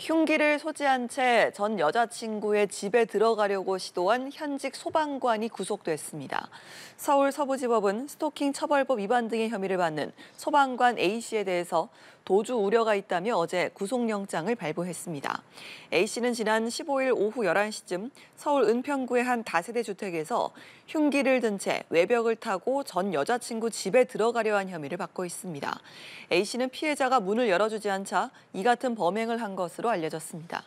흉기를 소지한 채 전 여자친구의 집에 들어가려고 시도한 현직 소방관이 구속됐습니다. 서울 서부지법은 스토킹 처벌법 위반 등의 혐의를 받는 소방관 A씨에 대해서 도주 우려가 있다며 어제 구속영장을 발부했습니다. A씨는 지난 15일 오후 11시쯤 서울 은평구의 한 다세대 주택에서 흉기를 든 채 외벽을 타고 전 여자친구 집에 들어가려 한 혐의를 받고 있습니다. A씨는 피해자가 문을 열어주지 않자 이 같은 범행을 한 것으로 알려졌습니다.